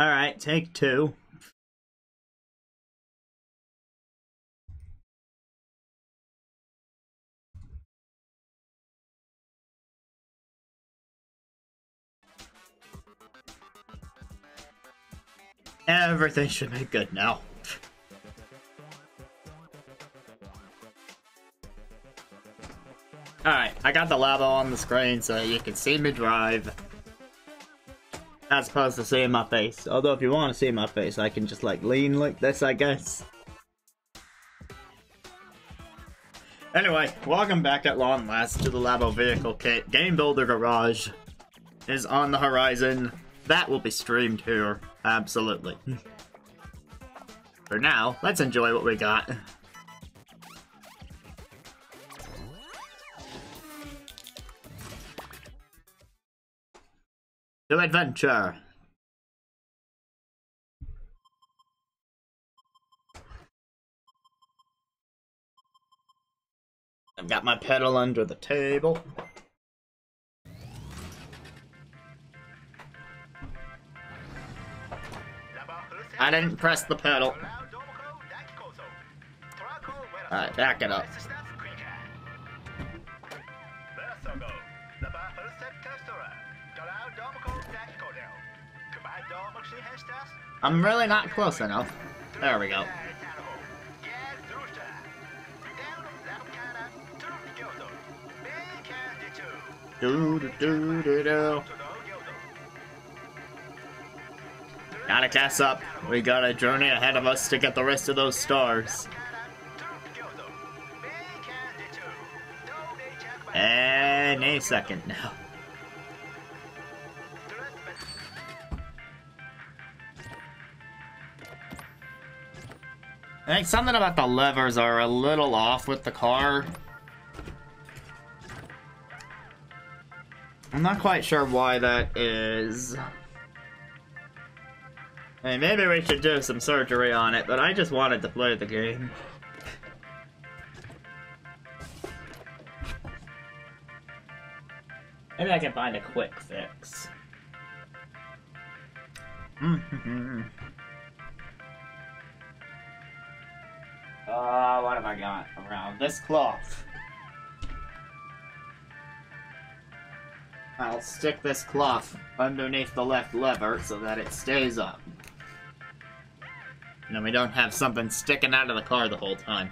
Alright, take two. Everything should be good now. Alright, I got the Labo on the screen so you can see me drive. As opposed to seeing my face. Although if you want to see my face, I can just like lean like this, I guess. Anyway, welcome back at long last to the Labo Vehicle Kit. Game Builder Garage is on the horizon. That will be streamed here. Absolutely. For now, let's enjoy what we got. To adventure! I've got my pedal under the table. I didn't press the pedal. Alright, back it up. I'm really not close enough. There we go. Do do do do do. Gotta gas up. We got a journey ahead of us to get the rest of those stars. Any second now. I think something about the levers are a little off with the car. I'm not quite sure why that is. Hey, maybe we should do some surgery on it, but I just wanted to play the game. Maybe I can find a quick fix. uh, what have I got around this cloth? I'll stick this cloth underneath the left lever so that it stays up. And we don't have something sticking out of the car the whole time.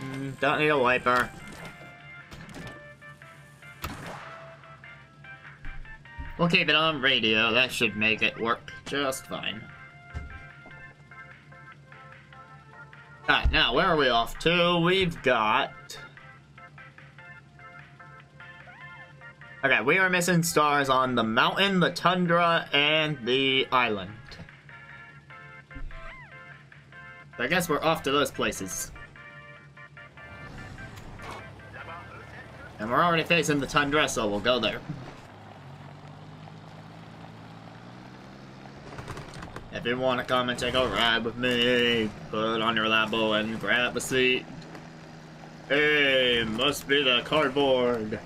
Mm, don't need a wiper. We'll keep it on radio, that should make it work just fine. Alright, now where are we off to? We've got... Okay, we are missing stars on the mountain, the tundra, and the island. I guess we're off to those places. And we're already facing the tundra, so we'll go there. If you want to come and take a ride with me, put on your labo and grab a seat. Hey, must be the cardboard.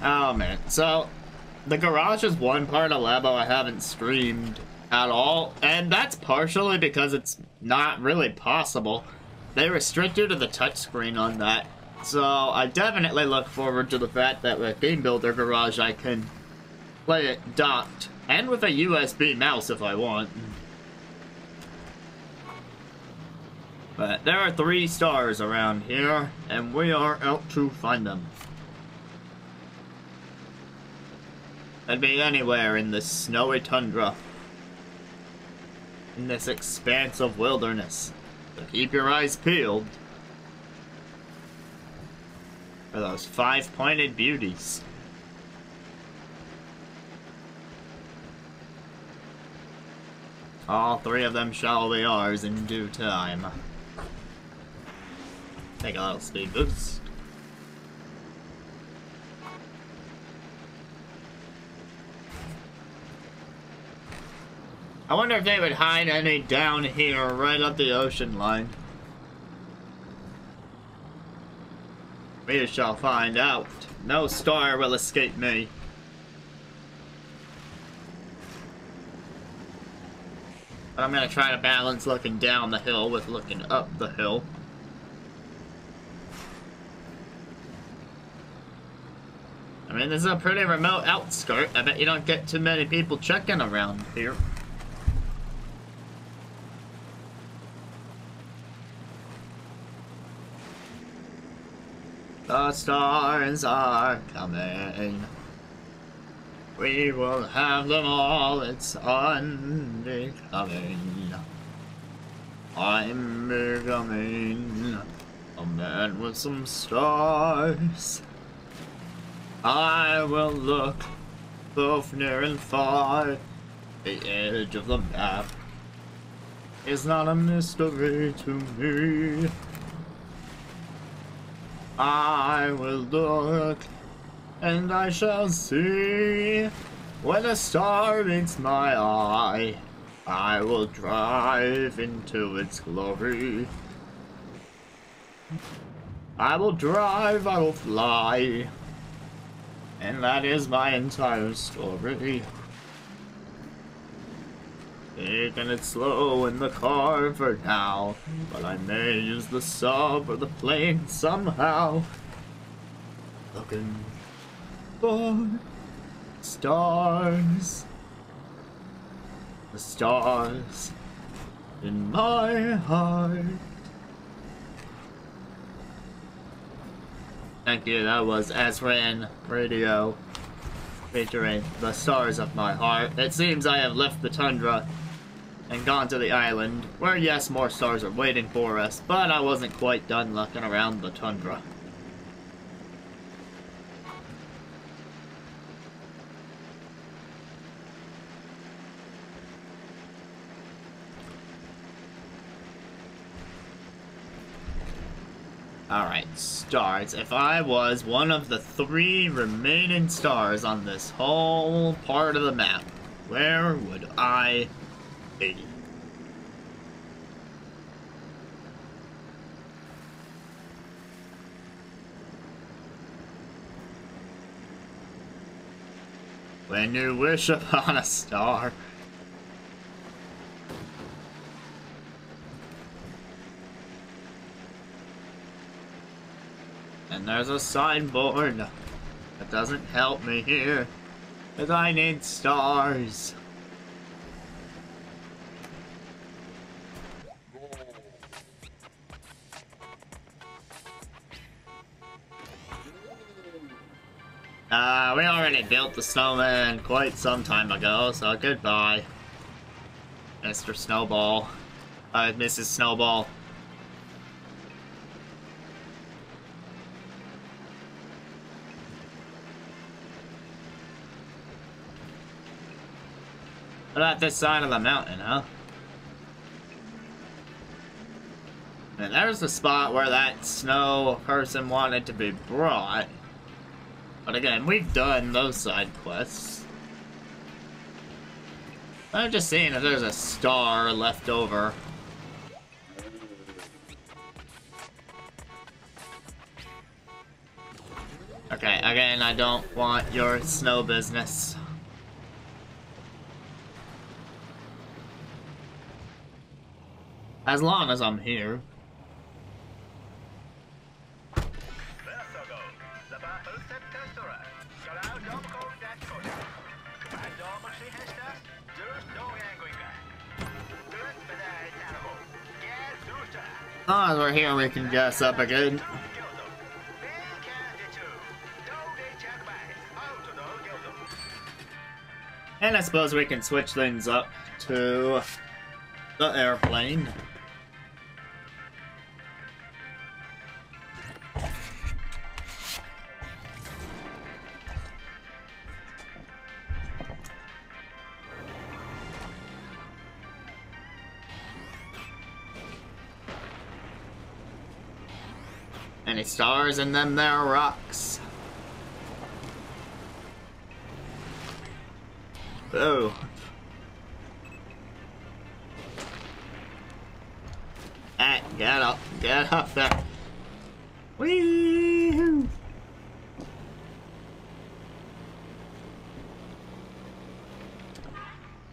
Oh man, so the garage is one part of Labo I haven't streamed at all, and that's partially because it's not really possible. They restrict you to the touchscreen on that, so I definitely look forward to the fact that with Game Builder Garage I can play it docked and with a USB mouse if I want. But there are three stars around here, and we are out to find them. Could be anywhere in this snowy tundra. In this expanse of wilderness. So keep your eyes peeled those five-pointed beauties. All three of them shall be ours in due time. Take a little speed boost. I wonder if they would hide any down here, right up the ocean line. We shall find out. No star will escape me. But I'm gonna try to balance looking down the hill with looking up the hill. I mean, this is a pretty remote outskirt. I bet you don't get too many people checking around here. The stars are coming. We will have them all, it's unbecoming. I'm becoming a man with some stars. I will look both near and far. The edge of the map is not a mystery to me. I will look and I shall see when a star meets my eye. I will drive into its glory. I will drive, I will fly. And that is my entire story. Taking it slow in the car for now, but I may use the sub or the plane somehow. Looking for stars. The stars in my heart. Thank you, that was Azran Radio featuring the stars of my heart. It seems I have left the tundra and gone to the island, where yes, more stars are waiting for us, but I wasn't quite done looking around the tundra. Alright, stars. If I was one of the three remaining stars on this whole part of the map, where would I be? When you wish upon a star, And there's a signboard that doesn't help me here. Cause I need stars. Already built the snowman quite some time ago, so goodbye. Mr. Snowball. Uh, Mrs. Snowball. What about this side of the mountain, huh? And there's the spot where that snow person wanted to be brought. But again, we've done those side quests. I'm just seeing if there's a star left over. Okay, again, I don't want your snow business. As long as I'm here. Here, we can dress up again. And I suppose we can switch things up to the airplane. stars and them there rocks. Oh. Hey, get up, get up there. Wee-hoo!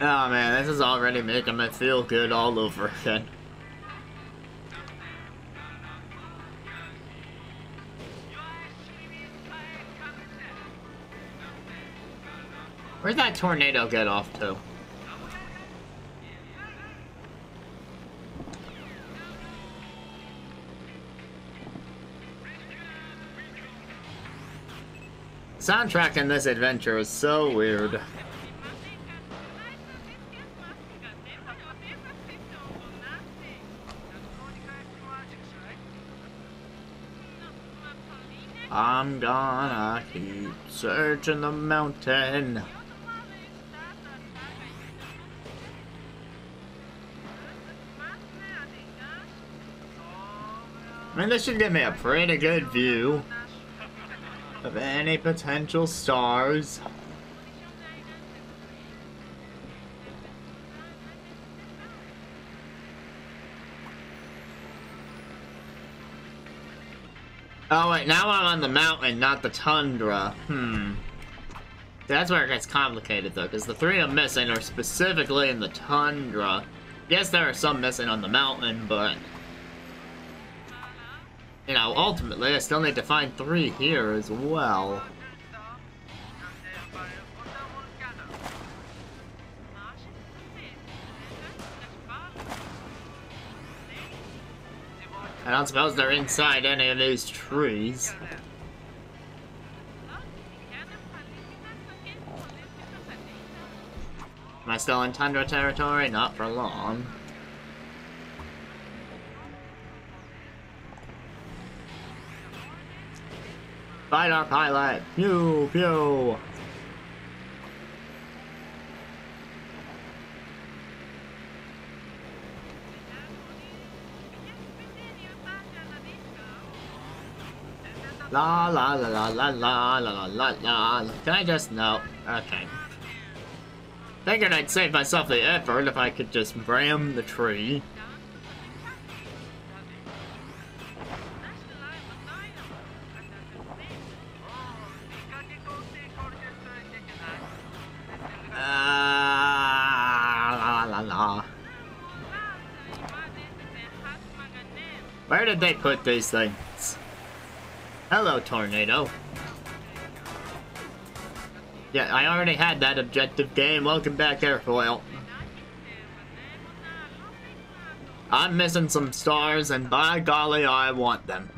Oh man, this is already making me feel good all over again. Where'd that tornado get off to? Soundtrack in this adventure is so weird. I'm gonna keep searching the mountain. I mean, this should give me a pretty good view of any potential stars. Oh wait, now I'm on the mountain, not the tundra. Hmm. That's where it gets complicated though, because the three I'm missing are specifically in the tundra. Yes, there are some missing on the mountain, but... You know, ultimately, I still need to find three here as well. I don't suppose they're inside any of these trees. Am I still in tundra territory? Not for long. Fighter pilot! Pew pew! La la la la la la la la la Can I just no? Okay. Figured I'd save myself the effort if I could just ram the tree. Where did they put these things? Hello, tornado. Yeah, I already had that objective game. Welcome back, Airfoil. I'm missing some stars, and by golly, I want them.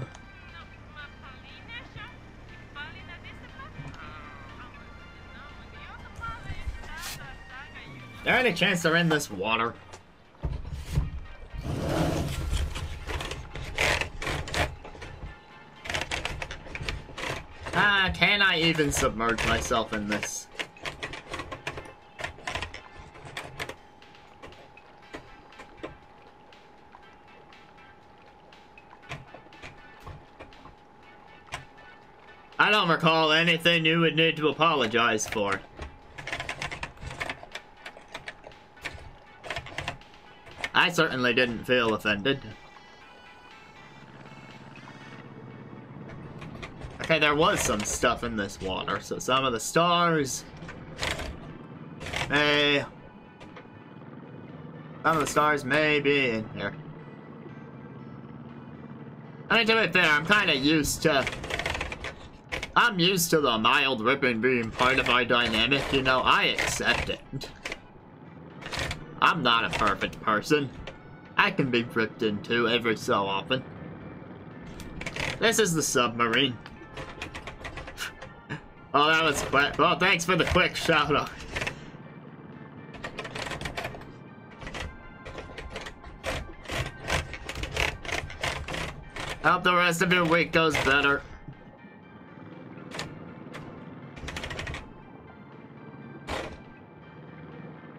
there any chance they're in this water? I even submerge myself in this? I don't recall anything you would need to apologize for. I certainly didn't feel offended. Okay, there was some stuff in this water, so some of the stars... May... Some of the stars may be in here. I mean, to be fair, I'm kind of used to... I'm used to the mild ripping being part of our dynamic, you know, I accept it. I'm not a perfect person. I can be ripped into every so often. This is the submarine. Oh, that was quick. Well, thanks for the quick shout out. Hope the rest of your week goes better.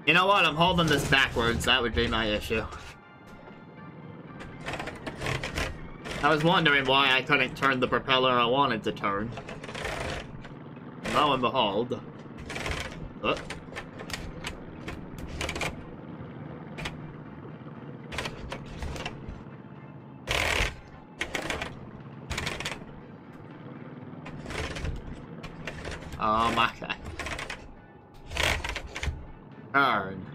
You know what? I'm holding this backwards. That would be my issue. I was wondering why I couldn't turn the propeller I wanted to turn lo and behold. Uh. my! okay. Darn.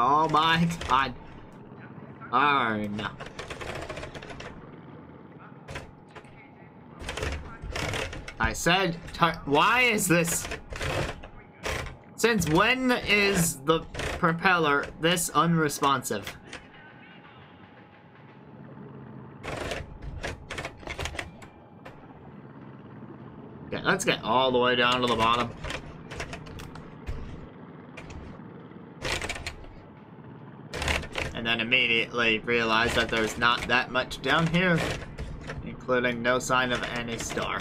Oh my god. Darn. I said, why is this? Since when is the propeller this unresponsive? Okay, let's get all the way down to the bottom. Then immediately realize that there's not that much down here, including no sign of any star.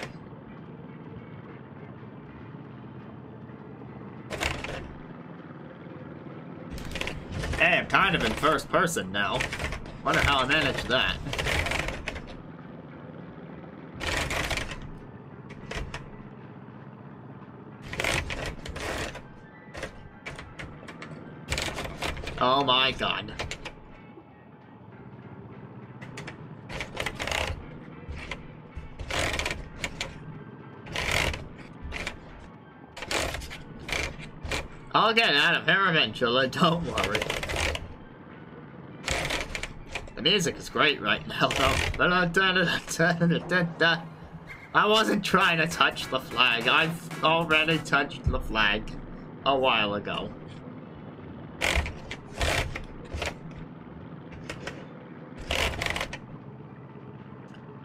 Hey, I'm kind of in first person now. Wonder how I managed that. Oh my god. I'll get out of here eventually, don't worry. The music is great right now, though. I wasn't trying to touch the flag. I've already touched the flag a while ago.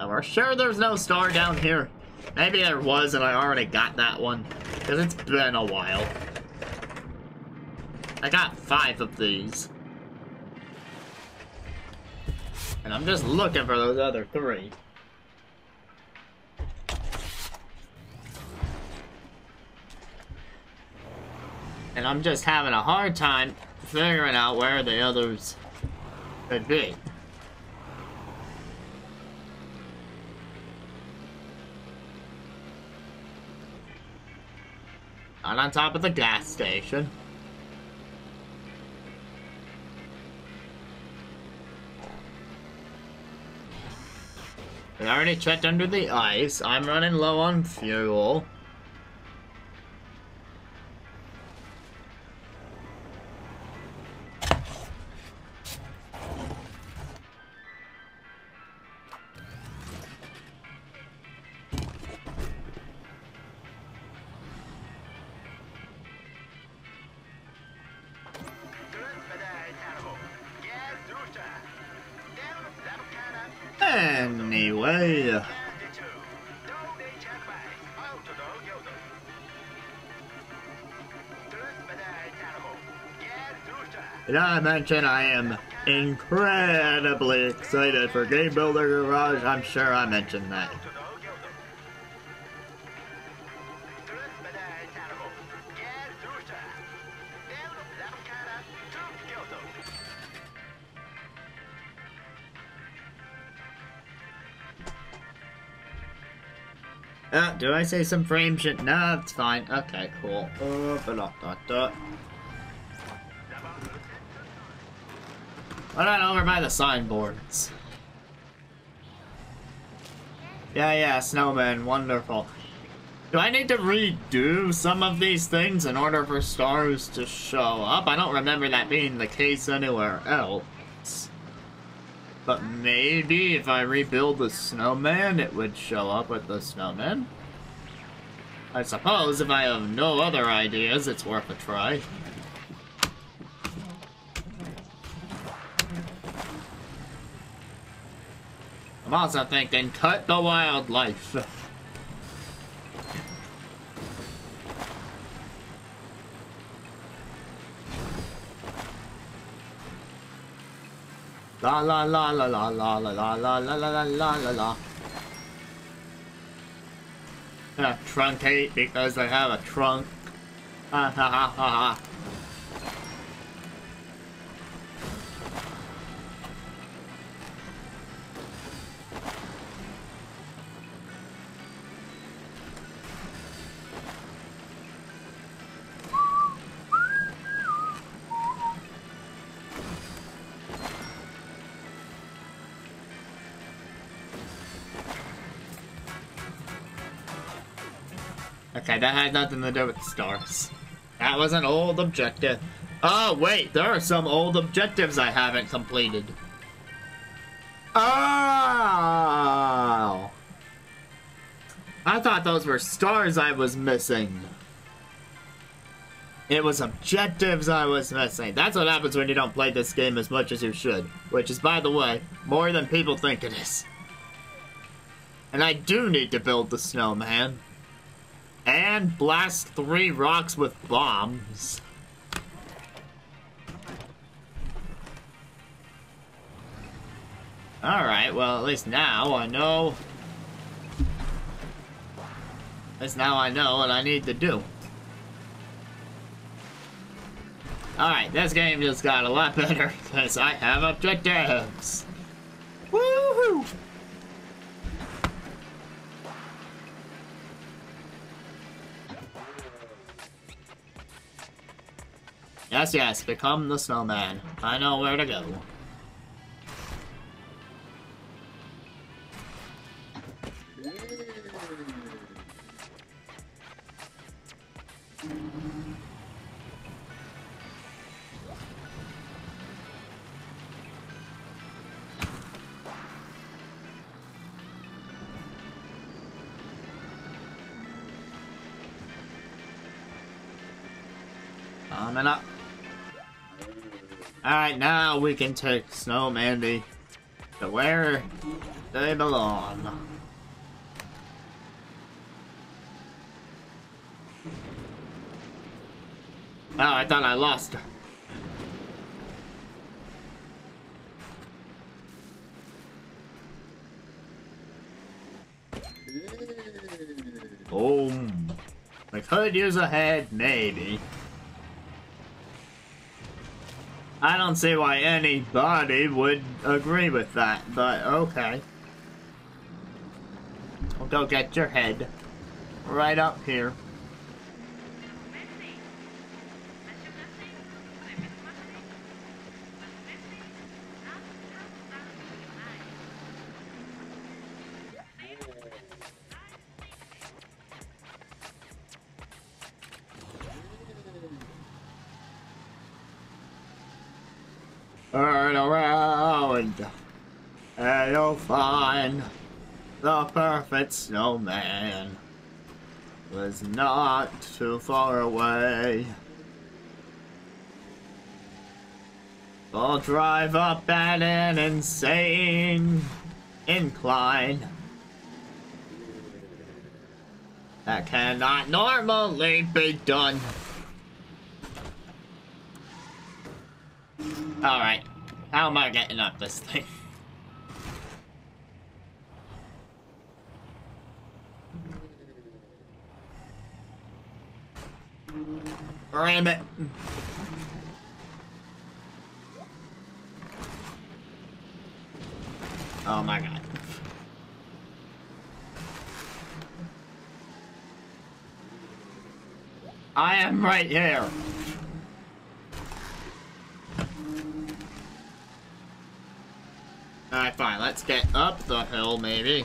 And we're sure there's no star down here. Maybe there was and I already got that one. Because it's been a while. I got five of these. And I'm just looking for those other three. And I'm just having a hard time figuring out where the others could be. Not on top of the gas station. We already checked under the ice. I'm running low on fuel. Did I mention I am incredibly excited for Game Builder Garage? I'm sure I mentioned that. Uh, did I say some frame shit? No, it's fine. Okay, cool. Uh, Why not over by the signboards? Yeah, yeah, snowman, wonderful. Do I need to redo some of these things in order for stars to show up? I don't remember that being the case anywhere else. But maybe if I rebuild the snowman, it would show up with the snowman. I suppose if I have no other ideas, it's worth a try. Also thinking, cut the wildlife. La la la la la la la la la la la la la la uh, truncate because I have a trunk. Ha ha ha ha ha. Okay, that had nothing to do with stars. That was an old objective. Oh, wait, there are some old objectives I haven't completed. Oh! I thought those were stars I was missing. It was objectives I was missing. That's what happens when you don't play this game as much as you should. Which is, by the way, more than people think it is. And I do need to build the snowman. And blast three rocks with bombs. Alright, well at least now I know... At least now I know what I need to do. Alright, this game just got a lot better because I have objectives. Woohoo! Yes, yes, become the snowman. I know where to go. Coming up. Alright, now we can take Snow Mandy to where they belong. Oh, I thought I lost her. Boom. We could use a head, maybe. I don't see why anybody would agree with that, but okay. We'll go get your head. Right up here. Turn around, and you'll find the perfect snowman was not too far away. We'll drive up at an insane incline that cannot normally be done. Alright. How am I getting up this thing? Ram it. Oh my god. I am right here. Alright, fine. Let's get up the hill, maybe.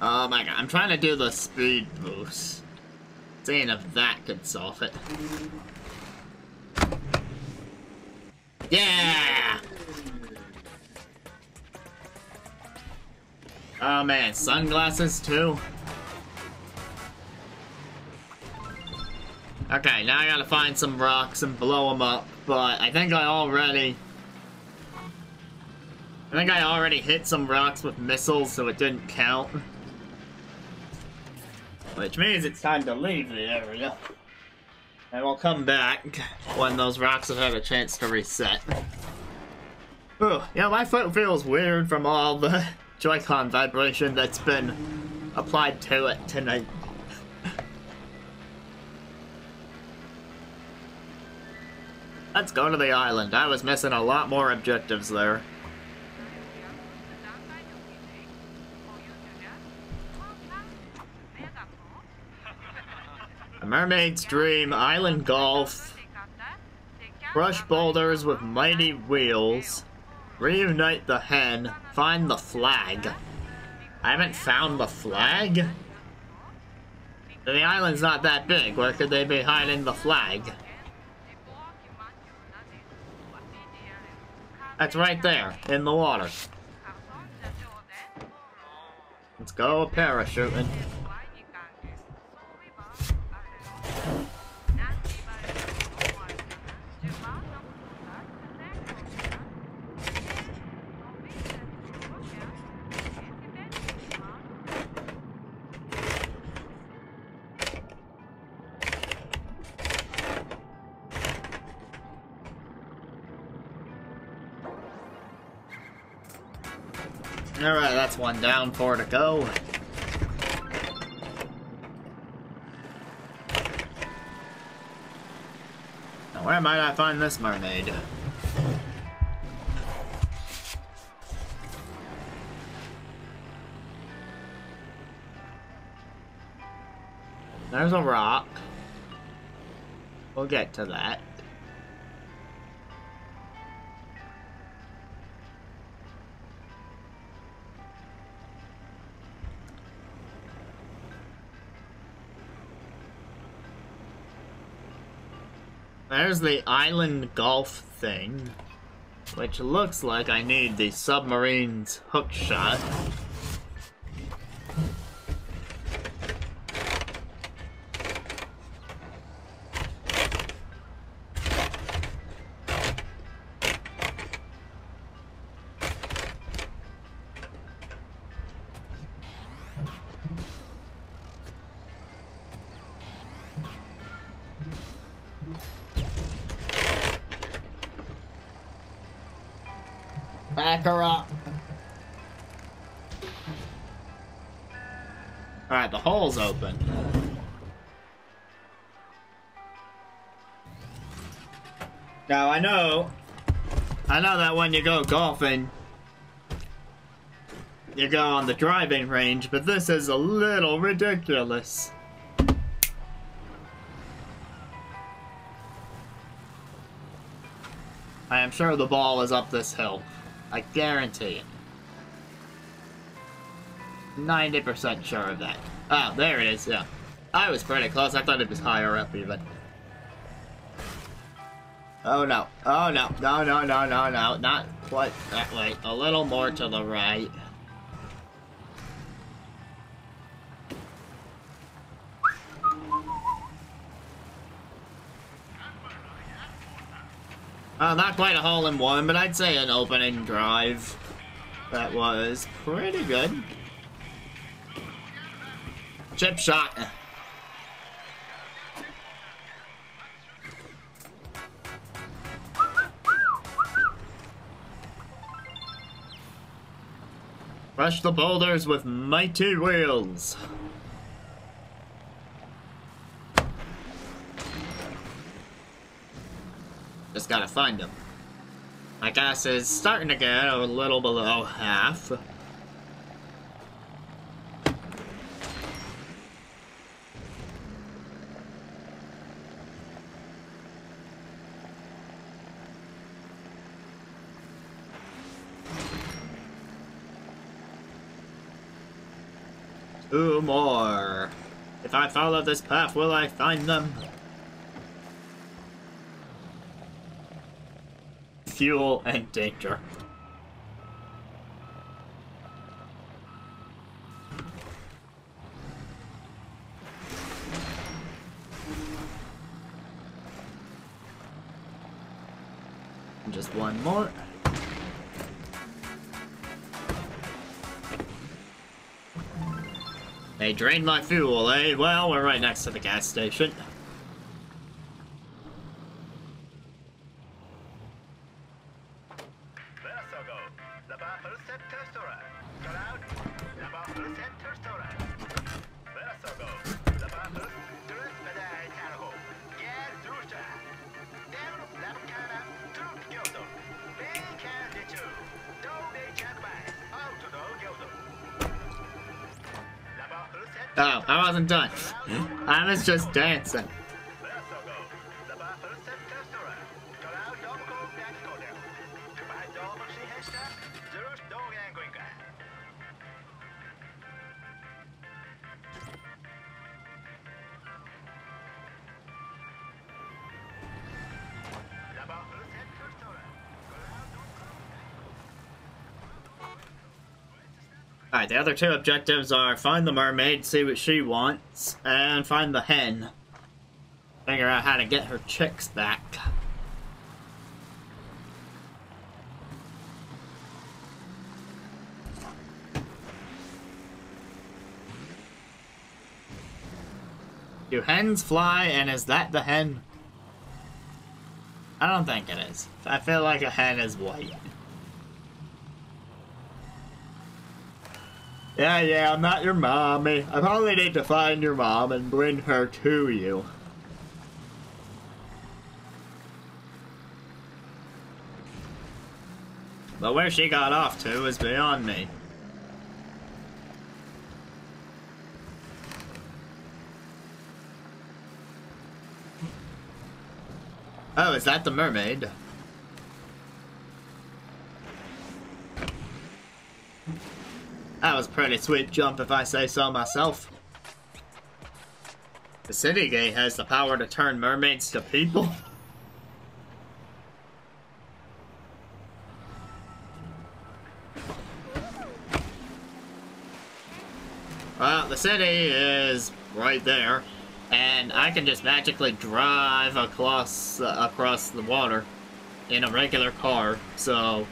Oh my god, I'm trying to do the speed boost. Seeing if that could solve it. Yeah! Oh man, sunglasses too? Okay, now I gotta find some rocks and blow them up, but I think I already... I think I already hit some rocks with missiles, so it didn't count. Which means it's time to leave the area. And we'll come back when those rocks have had a chance to reset. Ooh, yeah, my foot feels weird from all the Joy-Con vibration that's been applied to it tonight. Let's go to the island. I was missing a lot more objectives there. Mermaid's Dream, Island Golf, Crush Boulders with Mighty Wheels, Reunite the Hen, Find the Flag. I haven't found the flag? The island's not that big. Where could they be hiding the flag? That's right there, in the water. Let's go parachuting. That's one down, four to go. Now where might I find this mermaid? There's a rock. We'll get to that. There's the island golf thing, which looks like I need the submarine's hook shot. When you go golfing, you go on the driving range, but this is a little ridiculous. I am sure the ball is up this hill. I guarantee it. 90% sure of that. Oh, there it is, yeah. I was pretty close. I thought it was higher up even. Oh no. Oh no. No, no, no, no, no. Not quite that way. A little more to the right. Uh, not quite a hole in one, but I'd say an opening drive. That was pretty good. Chip shot. Rush the boulders with mighty wheels. Just gotta find them. My gas is starting to get a little below half. Two more. If I follow this path, will I find them? Fuel and danger. Just one more. They drained my fuel, eh? Well, we're right next to the gas station. Oh, I wasn't done. Hmm? I was just dancing. Alright, the other two objectives are find the mermaid, see what she wants, and find the hen. Figure out how to get her chicks back. Do hens fly, and is that the hen? I don't think it is. I feel like a hen is white. Yeah, yeah, I'm not your mommy. I probably need to find your mom and bring her to you. But where she got off to is beyond me. Oh, is that the mermaid? That was pretty sweet jump if I say so myself. The city gate has the power to turn mermaids to people. Well, the city is right there, and I can just magically drive across uh, across the water in a regular car. So,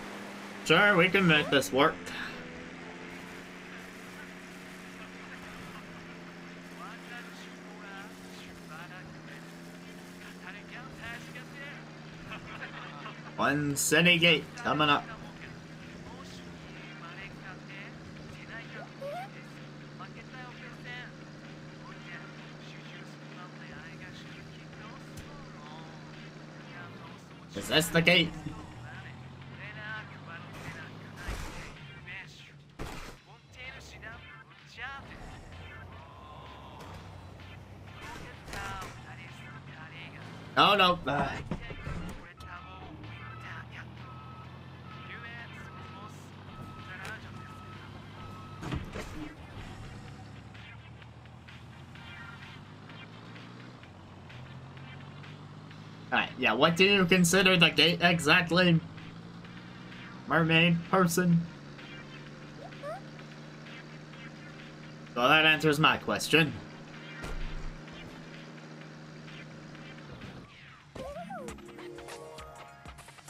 sure, we can make this work. One city gate coming up. This the gate? Oh no. Uh, yeah, what do you consider the gate exactly? Mermaid? Person? Well, that answers my question.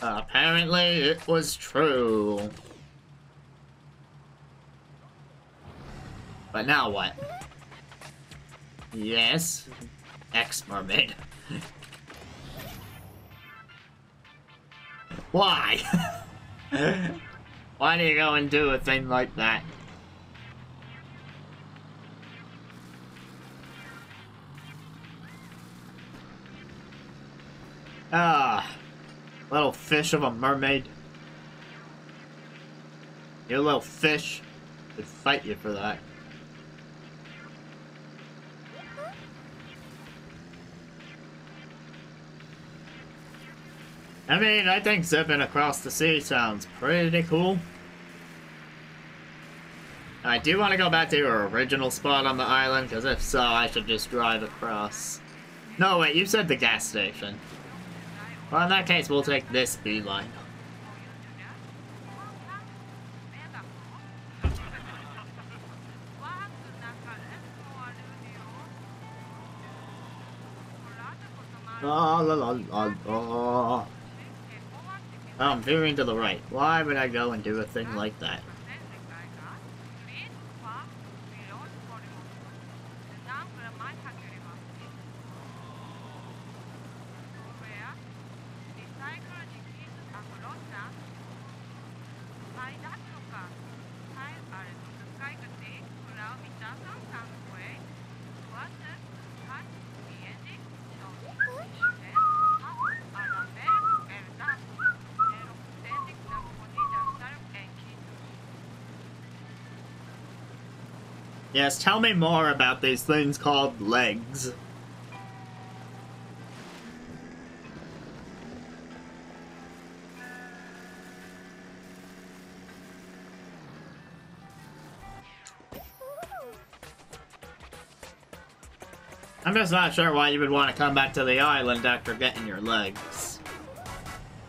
Apparently it was true. But now what? Yes. Ex-mermaid. Why? Why do you go and do a thing like that? Ah, little fish of a mermaid. You little fish. I'd fight you for that. I mean, I think zipping across the sea sounds pretty cool. I do want to go back to your original spot on the island, because if so, I should just drive across. No, wait, you said the gas station. Well, in that case, we'll take this beeline. La la la la la. I'm veering to the right. Why would I go and do a thing like that? Yes, tell me more about these things called legs. I'm just not sure why you would want to come back to the island after getting your legs.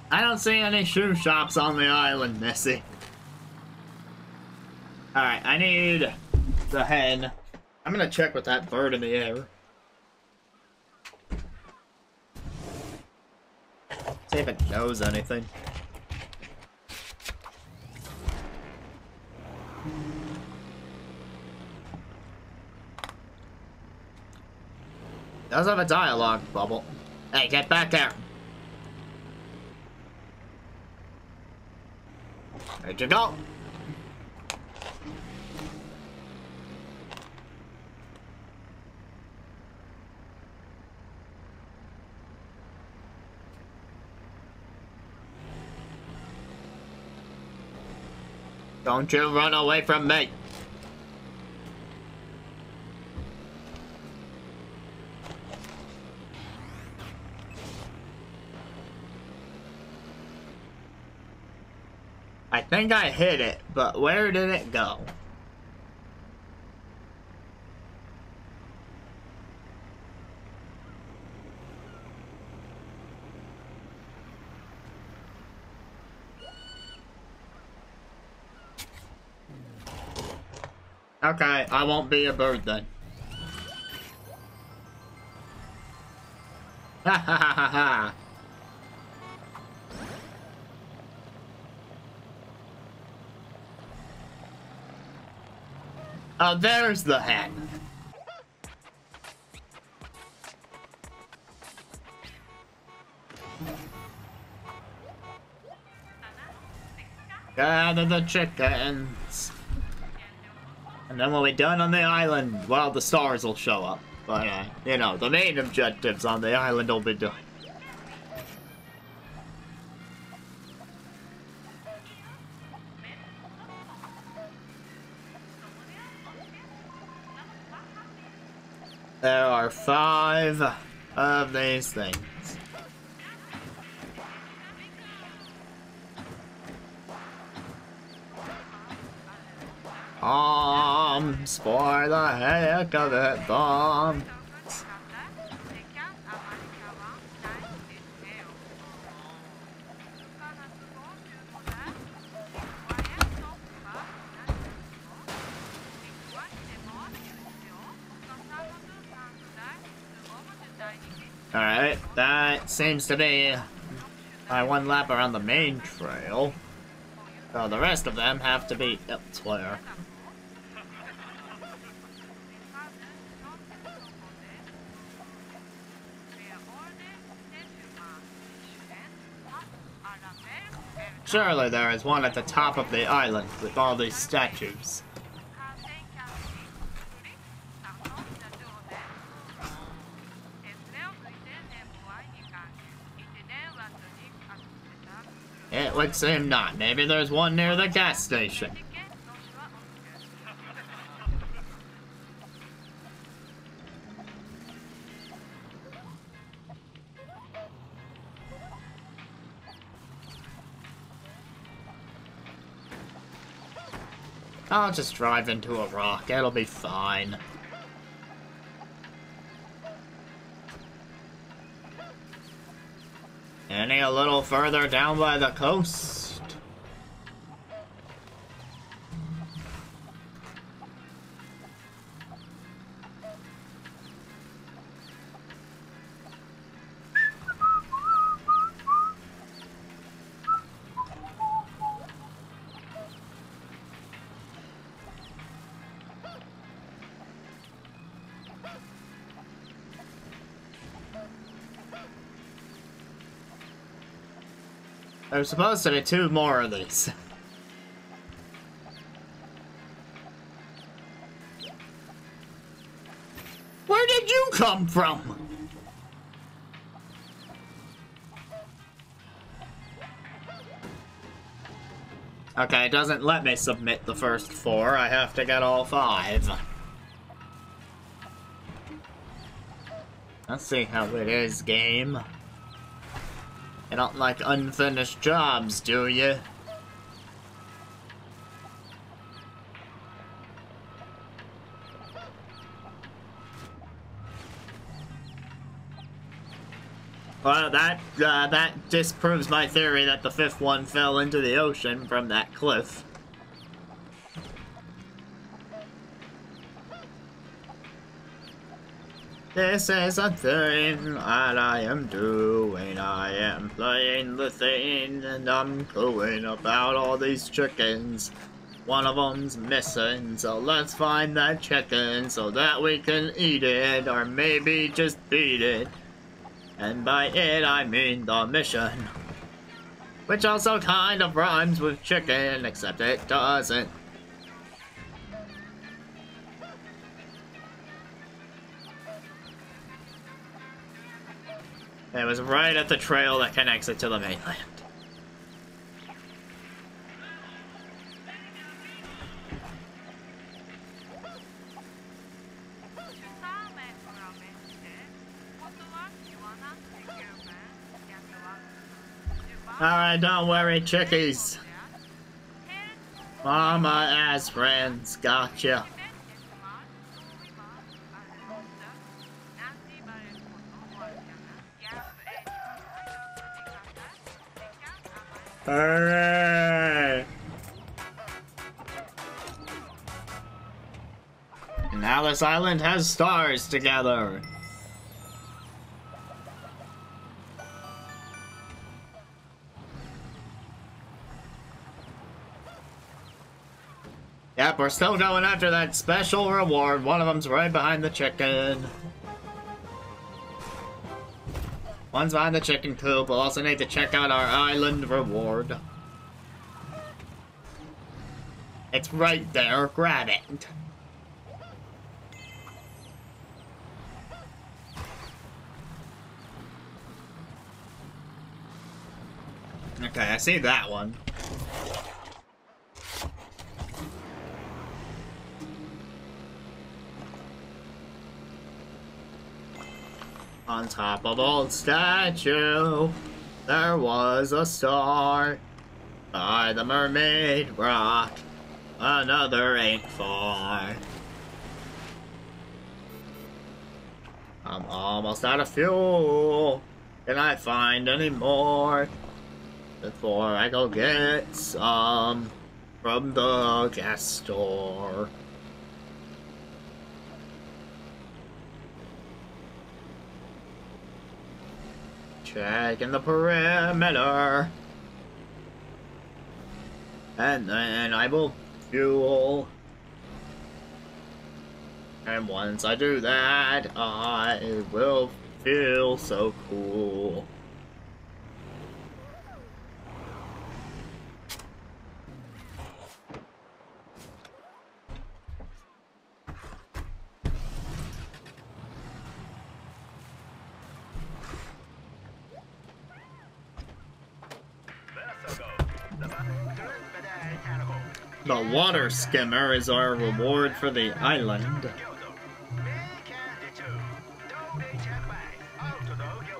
I don't see any shoe shops on the island, Missy. Alright, I need the hen. I'm gonna check with that bird in the air. See if it knows anything. Does have a dialogue bubble. Hey, get back there. Where'd you go? Don't you run away from me. I think I hit it, but where did it go? Okay, I won't be a bird then. Ha ha ha ha ha. Oh, there's the hen. Gather the chickens. And then we'll be done on the island. Well, the stars will show up. But, uh, you know, the main objectives on the island will be done. There are five of these things. Bombs for the heck of it, bombs. Alright, that seems to be my one lap around the main trail. So the rest of them have to be elsewhere. Surely there is one at the top of the island with all these statues. It would seem not. Maybe there's one near the gas station. I'll just drive into a rock. It'll be fine. Any a little further down by the coast? There's supposed to be two more of these. Where did you come from? Okay, it doesn't let me submit the first four. I have to get all five. Let's see how it is, game. You don't like unfinished jobs, do you? Well, that uh, that disproves my theory that the fifth one fell into the ocean from that cliff. This is a thing that I am doing. I am playing the thing and I'm cooing about all these chickens. One of them's missing, so let's find that chicken so that we can eat it or maybe just beat it. And by it, I mean the mission. Which also kind of rhymes with chicken, except it doesn't. It was right at the trail that connects it to the mainland. Alright, don't worry, chickies. Mama as friends, gotcha. Alright. Now this island has stars together. Yep, we're still going after that special reward. One of them's right behind the chicken. One's behind the chicken coop. We'll also need to check out our island reward. It's right there. Grab it. Okay, I see that one. On top of old statue, there was a star by the mermaid rock. Another ain't far. I'm almost out of fuel. Can I find any more before I go get some from the gas store? Checking the perimeter. And then I will fuel. And once I do that, I will feel so cool. The water skimmer is our reward for the island.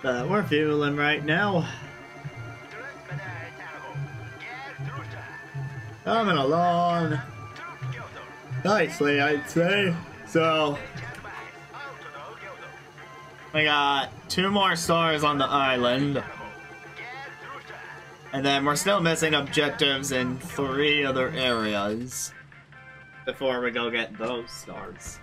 Uh, we're fueling right now. Coming along nicely, I'd say. So, we got two more stars on the island. And then we're still missing objectives in three other areas before we go get those stars.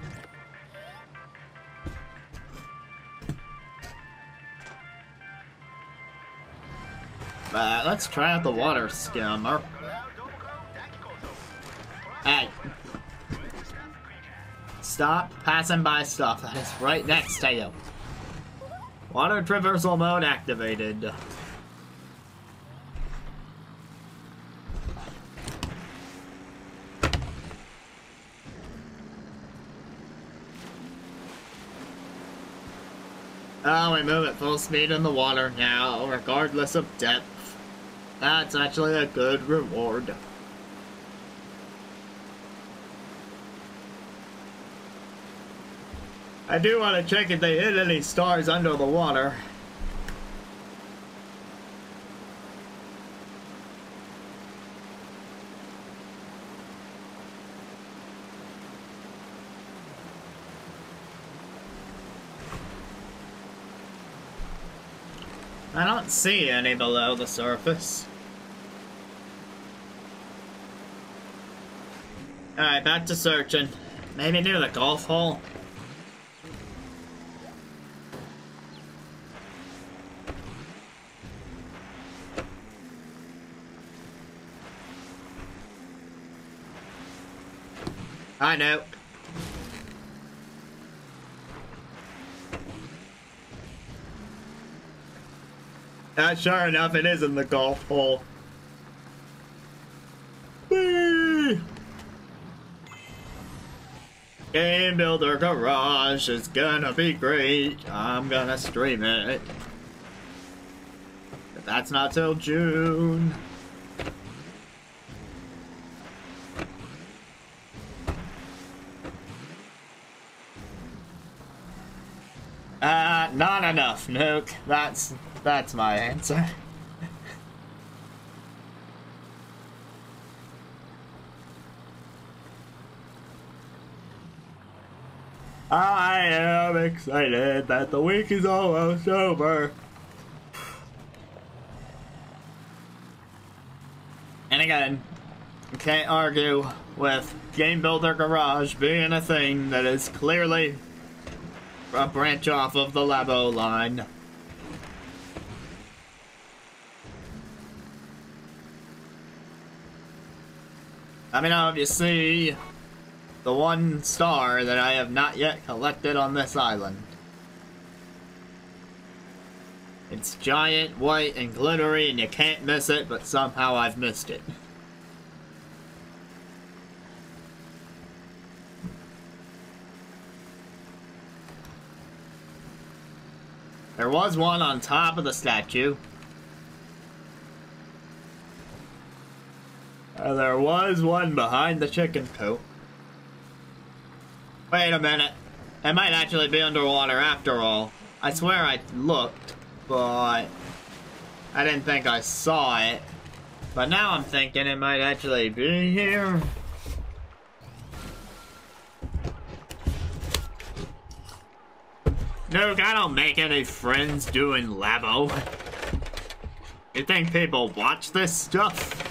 Let's try out the water skimmer. Hey. Stop passing by stuff that is right next to you. Water traversal mode activated. Oh, we move at full speed in the water now, regardless of depth. That's actually a good reward. I do want to check if they hit any stars under the water. I don't see any below the surface. Alright, back to searching. Maybe near the golf hole? I know. Uh, sure enough, it is in the golf hole. Whee! Game Builder Garage is gonna be great. I'm gonna stream it. But that's not till June. Uh, not enough, Nuke. That's that's my answer. I am excited that the week is almost over. And again, can't argue with Game Builder Garage being a thing that is clearly a branch off of the Labo line. Let mean, see the one star that I have not yet collected on this island. It's giant, white, and glittery, and you can't miss it, but somehow I've missed it. There was one on top of the statue. Uh, there was one behind the chicken coop. Wait a minute. It might actually be underwater after all. I swear I looked, but I didn't think I saw it. But now I'm thinking it might actually be here. No, I don't make any friends doing Labo. You think people watch this stuff?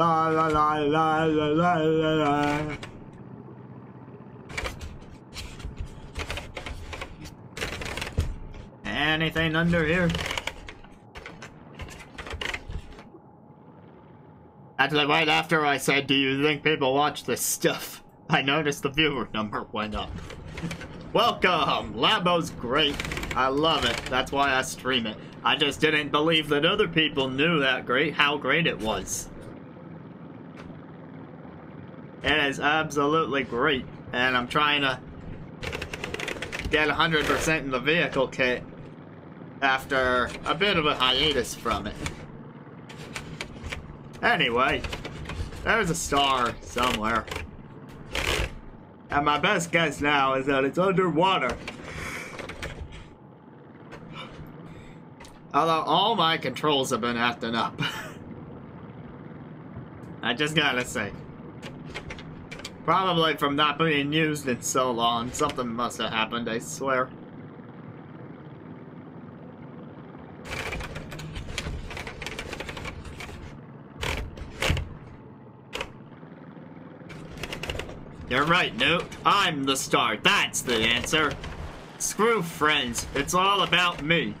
La la la la la la la. Anything under here? Actually, right after I said, do you think people watch this stuff? I noticed the viewer number went up. Welcome! Labo's great. I love it. That's why I stream it. I just didn't believe that other people knew that great, how great it was. It is absolutely great, and I'm trying to get 100% in the vehicle kit after a bit of a hiatus from it. Anyway, there's a star somewhere. And my best guess now is that it's underwater. Although all my controls have been acting up. I just gotta say. Probably from not being used in so long. Something must have happened, I swear. You're right, Newt. I'm the star. That's the answer. Screw friends. It's all about me.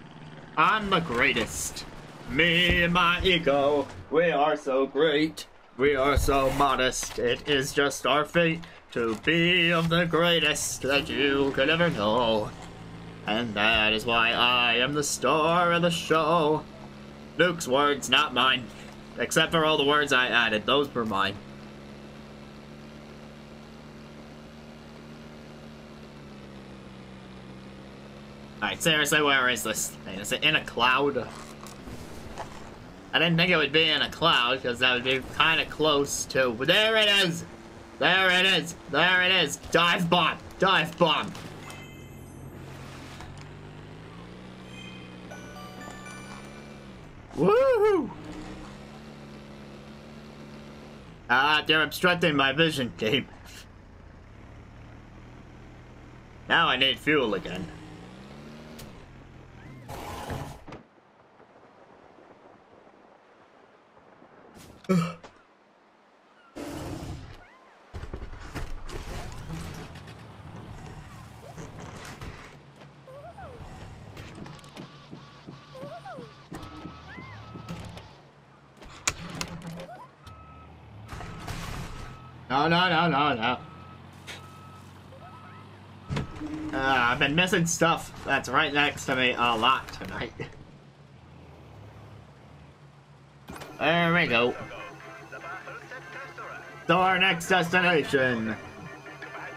I'm the greatest. Me and my ego. We are so great. We are so modest, it is just our fate to be of the greatest that you could ever know. And that is why I am the star of the show. Luke's words, not mine. Except for all the words I added, those were mine. Alright, seriously, where is this? Thing? Is it in a cloud? I didn't think it would be in a cloud because that would be kind of close to. There it is! There it is! There it is! Dive bomb! Dive bomb! Woohoo! Ah, they're obstructing my vision, game. Now I need fuel again. No, no, no, no, no. Uh, I've been missing stuff that's right next to me a lot tonight. There we go. So our next destination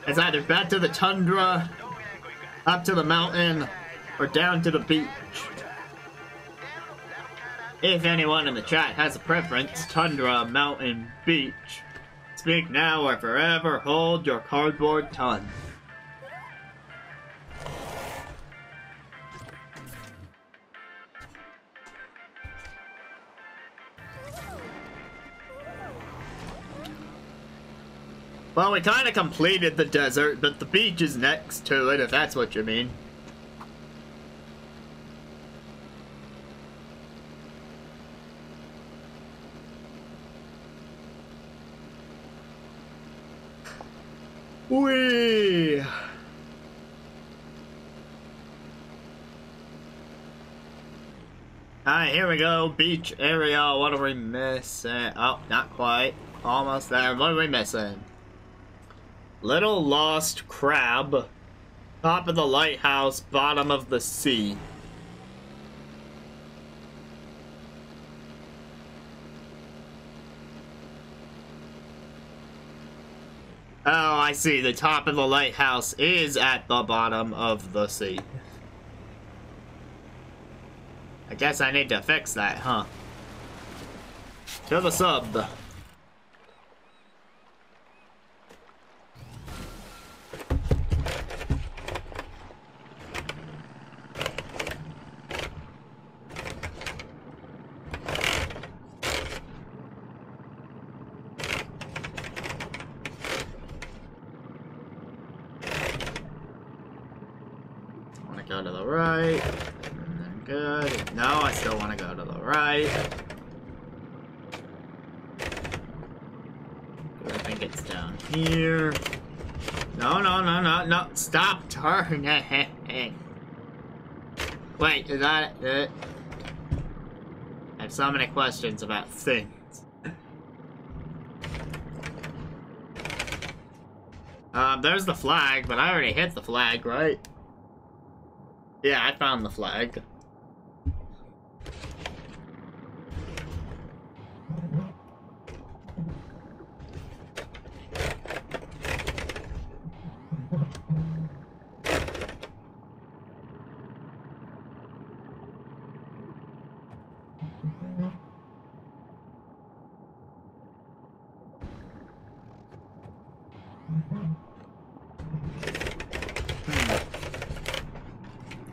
is either back to the tundra, up to the mountain, or down to the beach. If anyone in the chat has a preference, tundra, mountain, beach, speak now or forever hold your cardboard tongue. Well, we kind of completed the desert, but the beach is next to it, if that's what you mean. Whee! Alright, here we go. Beach area. What are we missing? Oh, not quite. Almost there. What are we missing? Little Lost Crab. Top of the lighthouse, bottom of the sea. Oh, I see. The top of the lighthouse is at the bottom of the sea. I guess I need to fix that, huh? To the sub. want to the right. Good. No, I still want to go to the right. I think it's down here. No, no, no, no, no. Stop turning. Wait, is that it? I have so many questions about things. Um, there's the flag, but I already hit the flag, right? Yeah, I found the flag.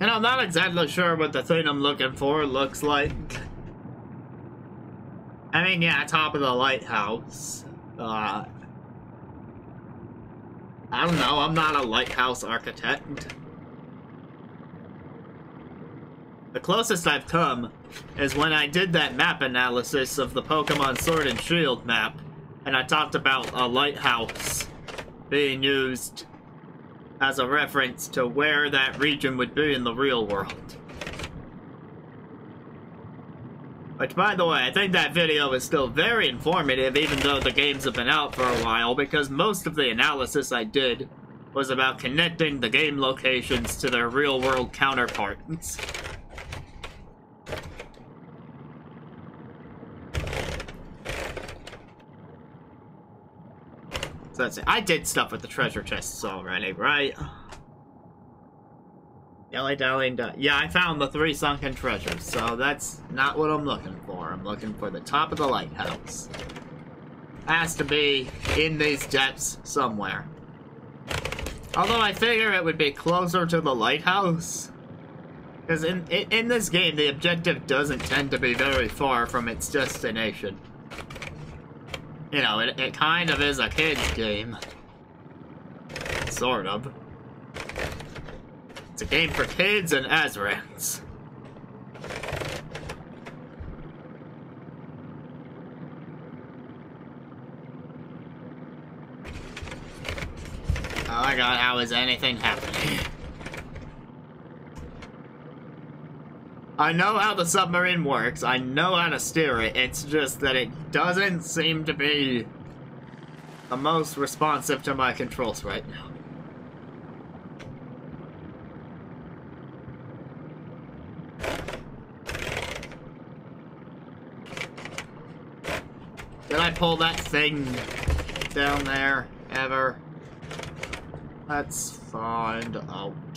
And I'm not exactly sure what the thing I'm looking for looks like. I mean, yeah, top of the lighthouse. Uh, I don't know, I'm not a lighthouse architect. The closest I've come is when I did that map analysis of the Pokemon Sword and Shield map, and I talked about a lighthouse being used as a reference to where that region would be in the real world. Which, by the way, I think that video is still very informative even though the games have been out for a while because most of the analysis I did was about connecting the game locations to their real-world counterparts. that's it. I did stuff with the treasure chests already, right? Dilly dallying. Yeah, I found the three sunken treasures, so that's not what I'm looking for. I'm looking for the top of the lighthouse. Has to be in these depths somewhere. Although I figure it would be closer to the lighthouse. Because in, in, in this game, the objective doesn't tend to be very far from its destination. You know, it, it kind of is a kid's game. Sort of. It's a game for kids and Azrans. Oh my god, how is anything happening? I know how the submarine works, I know how to steer it, it's just that it doesn't seem to be the most responsive to my controls right now. Did I pull that thing down there, ever? Let's find out.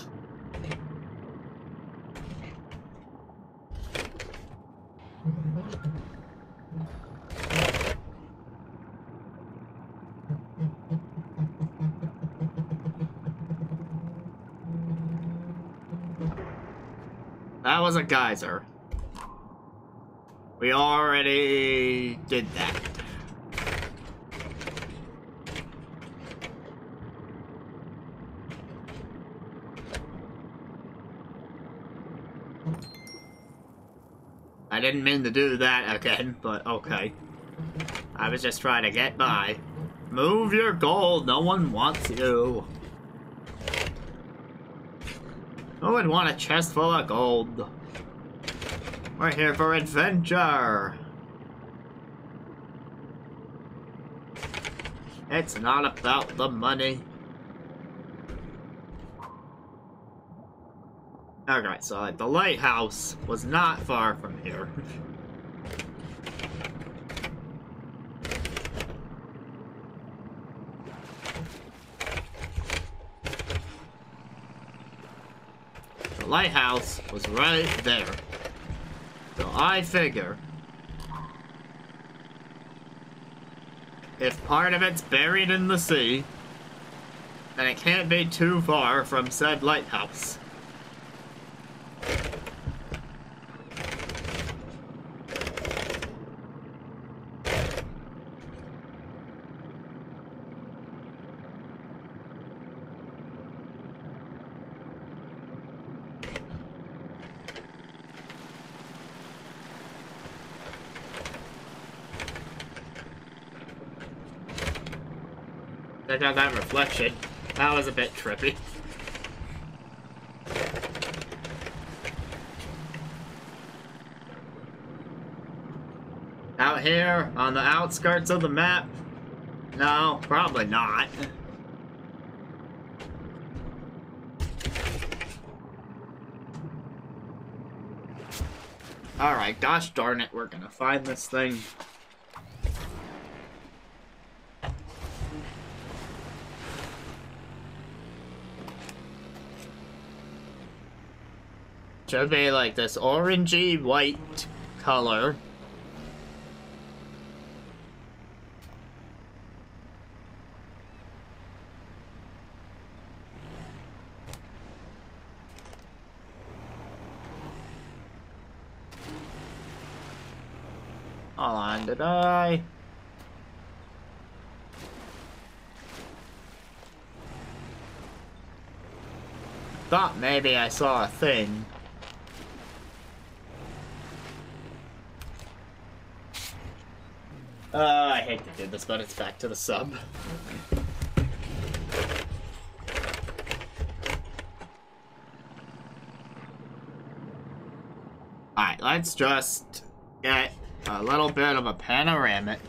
That was a geyser. We already did that. Didn't mean to do that again, but okay. I was just trying to get by. Move your gold, no one wants you. Who would want a chest full of gold? We're here for adventure! It's not about the money. Okay, so uh, the lighthouse was not far from here. the lighthouse was right there. So I figure if part of it's buried in the sea, then it can't be too far from said lighthouse. Check out that reflection. That was a bit trippy. Out here, on the outskirts of the map? No, probably not. Alright, gosh darn it, we're gonna find this thing. Should be like this orangey white color. On, did I? Thought maybe I saw a thing. Uh, I hate to do this, but it's back to the sub. Alright, let's just get a little bit of a panoramic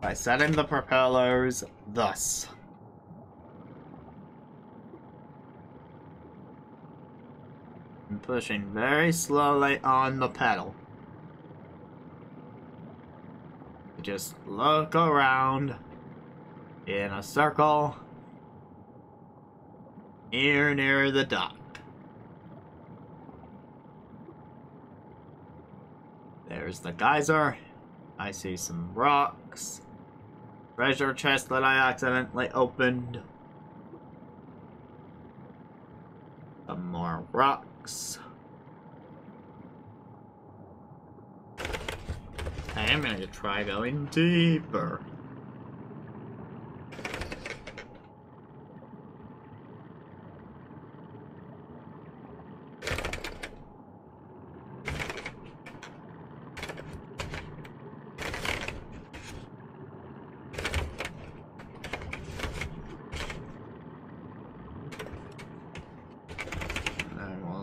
by setting the propellers thus. And pushing very slowly on the pedal. just look around in a circle near near the dock. There's the geyser. I see some rocks. Treasure chest that I accidentally opened. Some more rocks. I am going to try going deeper.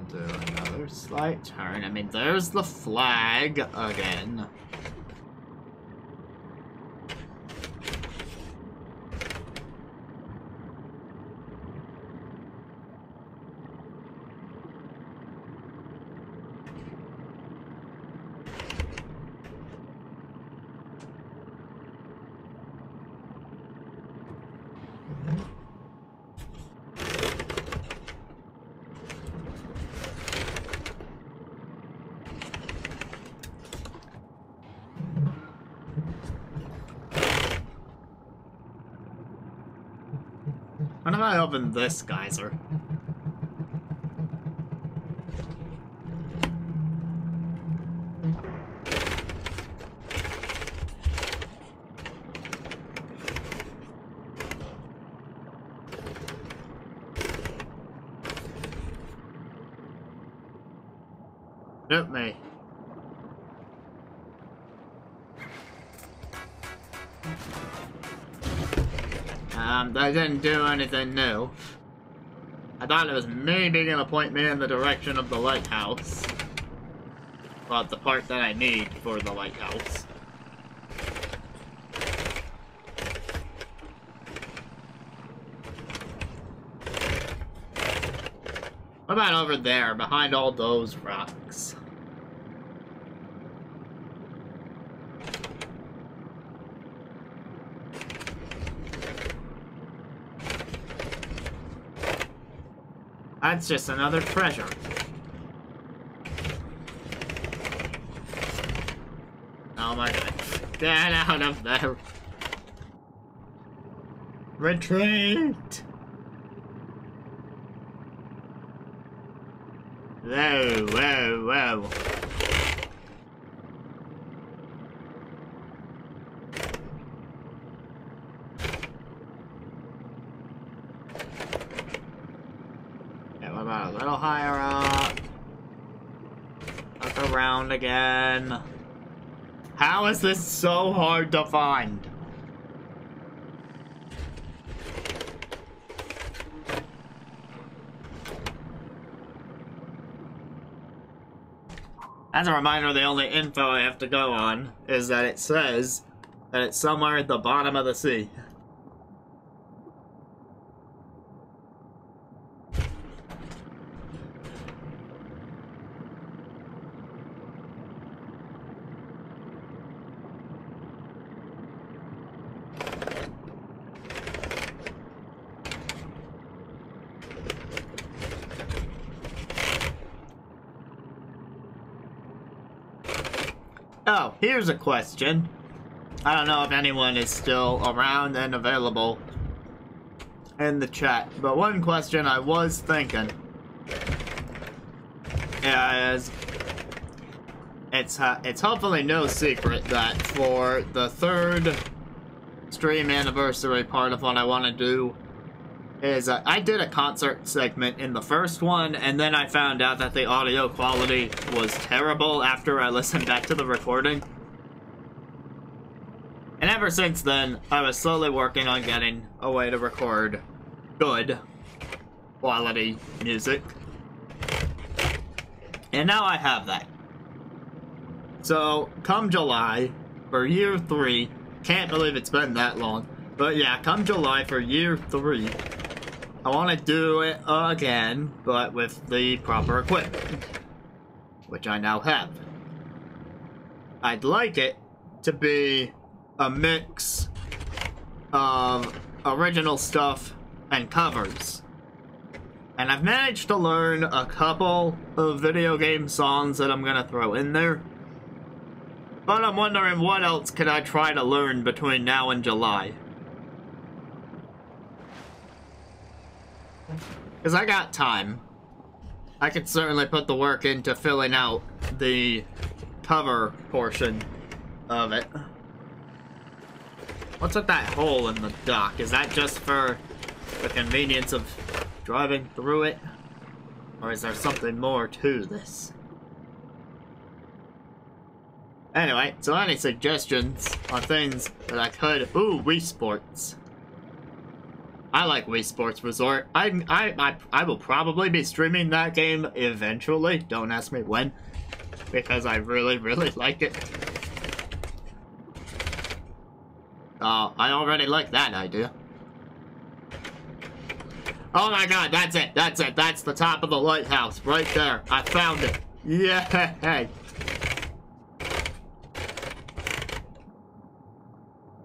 Do another slight turn. I mean, there's the flag again. Open this geyser? That didn't do anything new. I thought it was maybe gonna point me in the direction of the lighthouse. Well, the part that I need for the lighthouse. What about over there, behind all those rocks? That's just another treasure. Oh my god. Get out of there. Retreat! Whoa, whoa, whoa. Yeah, what about a little higher up? Look around again. How is this so hard to find? As a reminder, the only info I have to go on is that it says that it's somewhere at the bottom of the sea. Oh, here's a question. I don't know if anyone is still around and available in the chat, but one question I was thinking is it's uh, it's hopefully no secret that for the third stream anniversary part of what I want to do is uh, I did a concert segment in the first one, and then I found out that the audio quality was terrible after I listened back to the recording. Ever since then, I was slowly working on getting a way to record good quality music. And now I have that. So, come July, for year three, can't believe it's been that long, but yeah, come July for year three, I want to do it again, but with the proper equipment, which I now have. I'd like it to be a mix of original stuff and covers. And I've managed to learn a couple of video game songs that I'm gonna throw in there. But I'm wondering what else could I try to learn between now and July. Because I got time. I could certainly put the work into filling out the cover portion of it. What's with that hole in the dock? Is that just for the convenience of driving through it? Or is there something more to this? Anyway, so any suggestions on things that I could... Ooh, Wii Sports. I like Wii Sports Resort. I, I, I, I will probably be streaming that game eventually. Don't ask me when. Because I really, really like it. Uh, I already like that idea. Oh my god, that's it, that's it, that's the top of the lighthouse, right there. I found it. Yeah.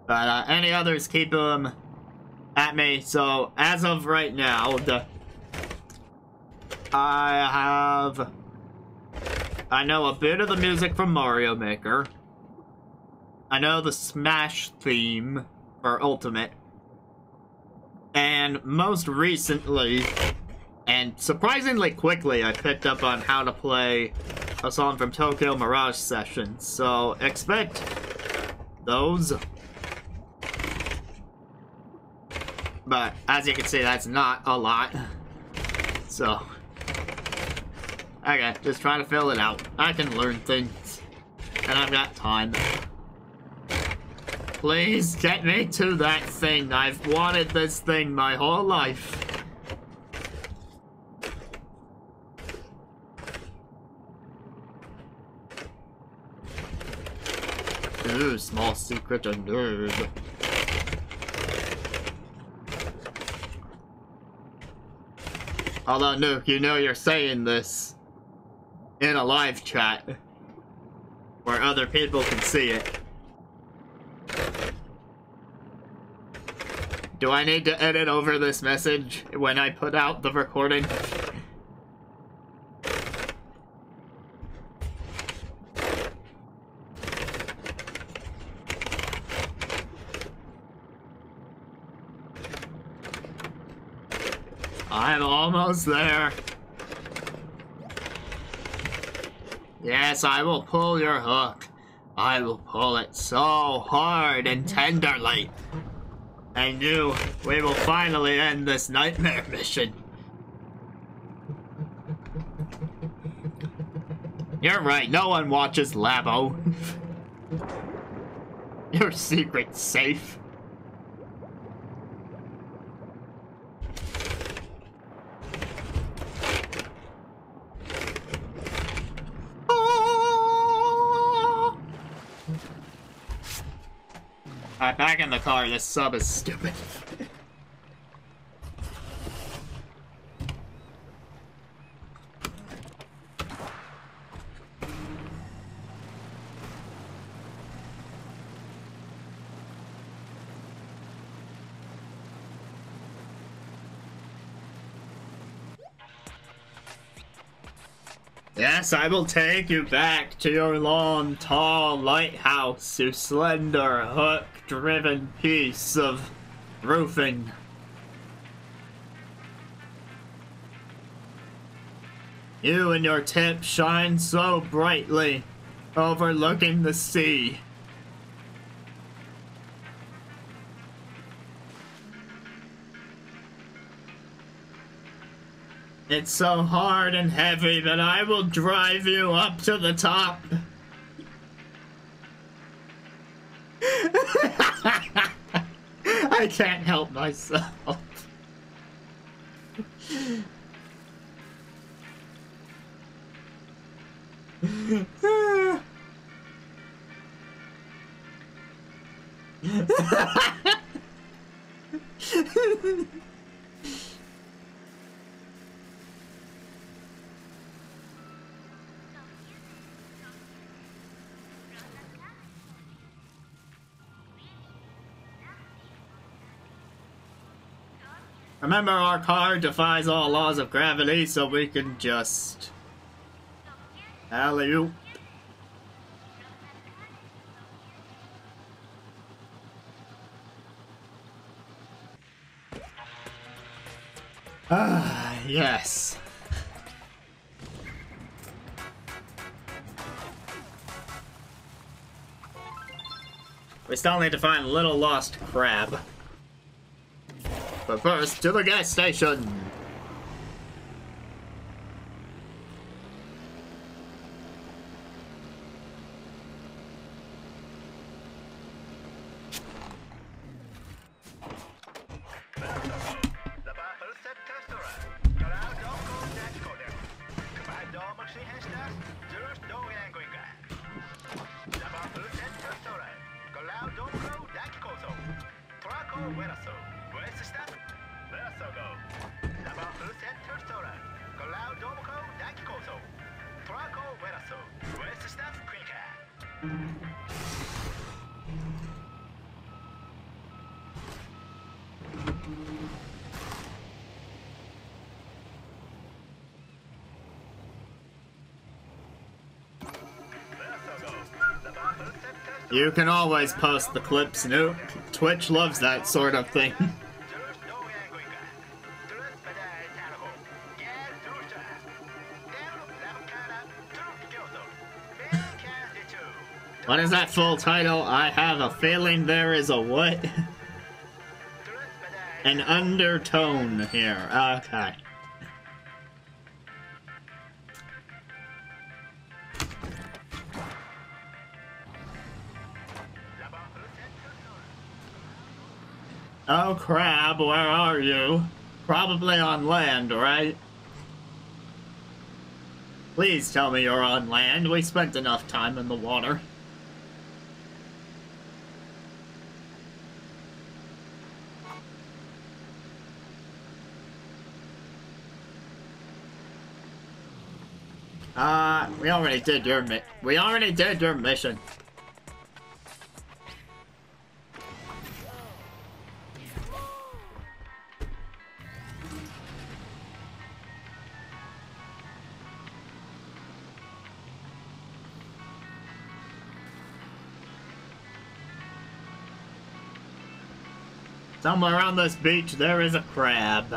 But uh, any others, keep them at me. So as of right now, the I have I know a bit of the music from Mario Maker. I know the Smash theme for Ultimate. And most recently, and surprisingly quickly, I picked up on how to play a song from Tokyo Mirage Sessions. So expect those But as you can see, that's not a lot. So, okay, just trying to fill it out. I can learn things, and I've got time. Please get me to that thing. I've wanted this thing my whole life. Ooh, small secret of nerd. Although, Nuke, you know you're saying this in a live chat where other people can see it. Do I need to edit over this message when I put out the recording? I'm almost there. Yes, I will pull your hook. I will pull it so hard and tenderly. And knew we will finally end this nightmare mission. You're right, no one watches Labo. Your secret's safe. Alright, back in the car. This sub is stupid. Yes, I will take you back to your long, tall lighthouse, your slender, hook-driven piece of roofing. You and your tip shine so brightly, overlooking the sea. It's so hard and heavy that I will drive you up to the top. I can't help myself. Remember, our car defies all laws of gravity, so we can just... alley -oop. Ah, yes. We still need to find Little Lost Crab. But first, to the gas station! You can always post the clips, Nuke. Twitch loves that sort of thing. what is that full title? I have a feeling there is a what? An undertone here. Okay. Where are you? Probably on land, right? Please tell me you're on land. We spent enough time in the water. Uh, we already did your mi- we already did your mission. Somewhere on this beach there is a crab.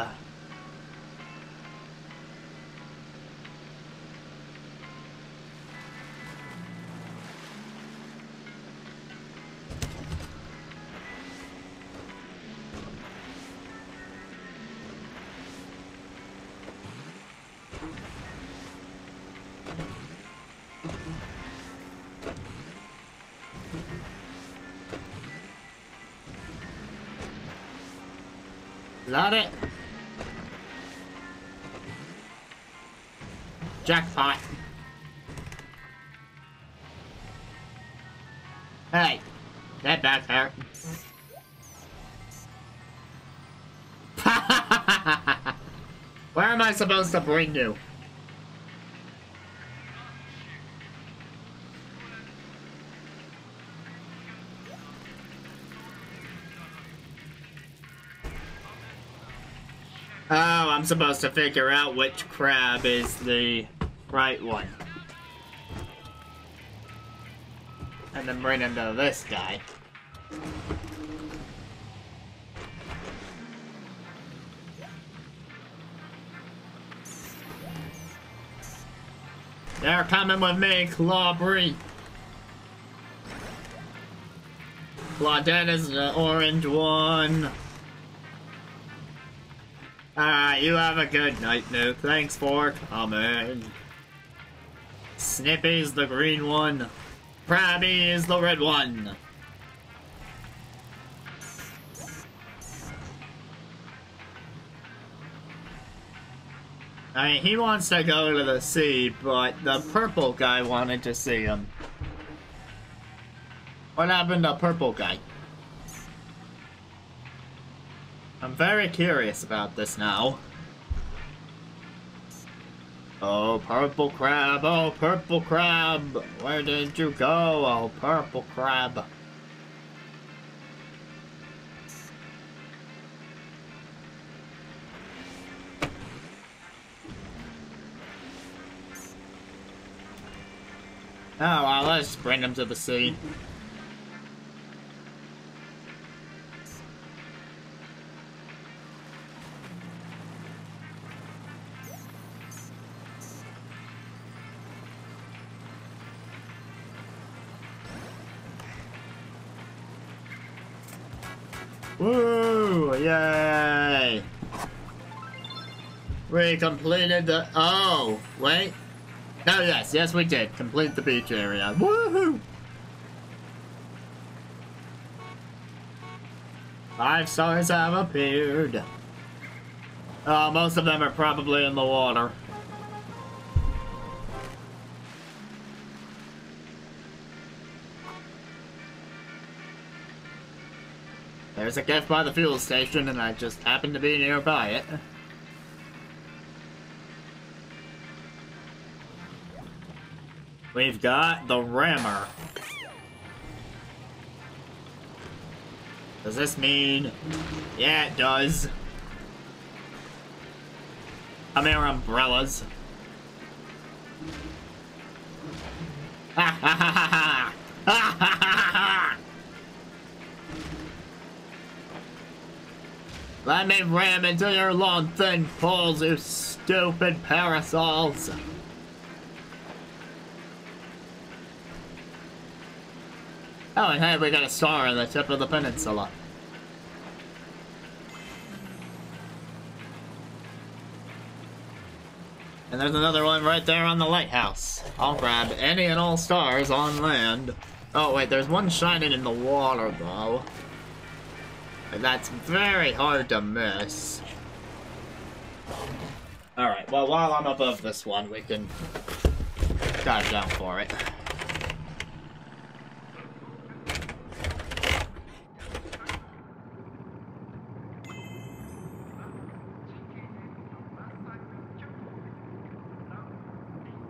Got it. Jackpot. Hey, that back hurt. Where am I supposed to bring you? Supposed to figure out which crab is the right one. And then bring him to this guy. They're coming with me, Clawbreed. Claudette is the orange one. Alright, you have a good night, Nuke. Thanks for coming. Snippy's the green one. Krabby is the red one. I mean, he wants to go to the sea, but the purple guy wanted to see him. What happened to purple guy? I'm very curious about this now. Oh, purple crab, oh, purple crab, where did you go, oh, purple crab? Oh, well, let's bring him to the sea. We completed the. Oh, wait. Oh, yes, yes, we did. Complete the beach area. Woohoo! Five stars have appeared. Uh, most of them are probably in the water. There's a gift by the fuel station, and I just happened to be nearby it. We've got the rammer. Does this mean... Yeah, it does. Come here, umbrellas. Ha ha ha ha ha! Ha ha ha ha! Let me ram into your long thin poles, you stupid parasols! Oh, and hey, we got a star on the tip of the peninsula. And there's another one right there on the lighthouse. I'll grab any and all stars on land. Oh, wait, there's one shining in the water, though. And that's very hard to miss. Alright, well, while I'm above this one, we can dive down for it.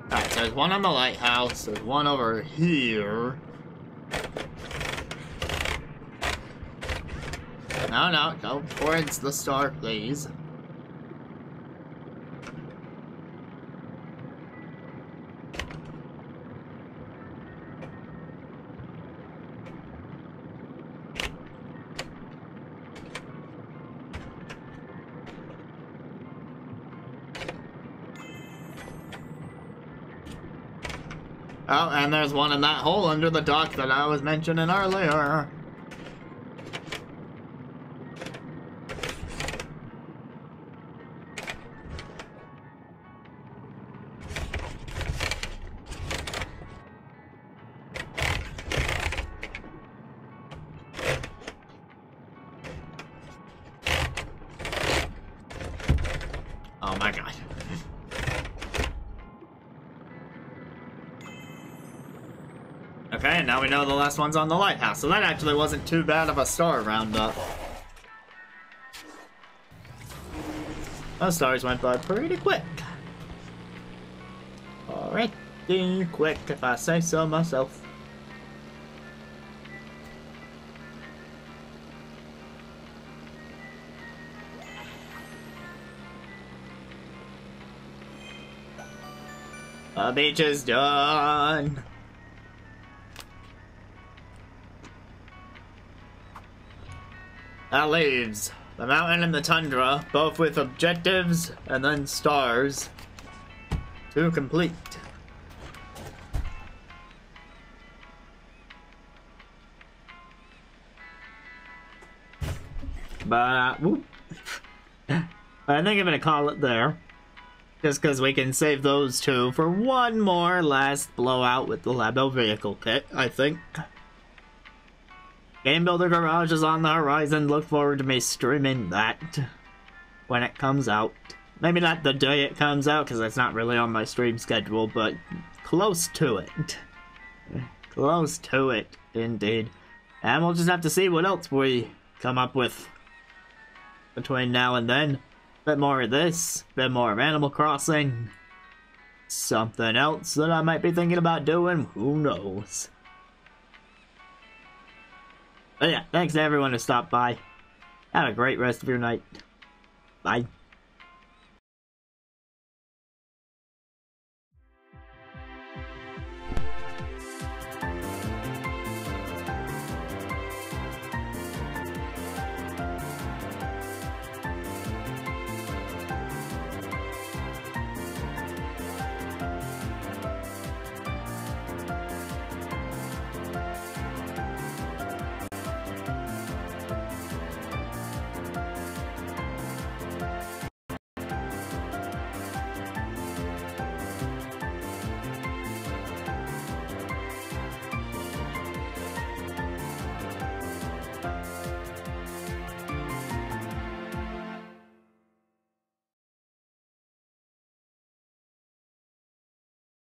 There's one on the lighthouse. There's one over here. No, no, go towards the star, please. Oh, and there's one in that hole under the dock that I was mentioning earlier. Now we know the last one's on the lighthouse. So that actually wasn't too bad of a star roundup. Those stars went by pretty quick. Pretty quick, if I say so myself. The beach is done. That leaves the mountain and the tundra, both with objectives and then stars to complete. But, whoop. I think I'm gonna call it there. Just because we can save those two for one more last blowout with the Labo vehicle kit, I think. Game Builder Garage is on the horizon. Look forward to me streaming that when it comes out. Maybe not the day it comes out, because it's not really on my stream schedule, but close to it. Close to it, indeed. And we'll just have to see what else we come up with between now and then. Bit more of this, bit more of Animal Crossing. Something else that I might be thinking about doing, who knows. But yeah, thanks to everyone who stopped by. Have a great rest of your night. Bye.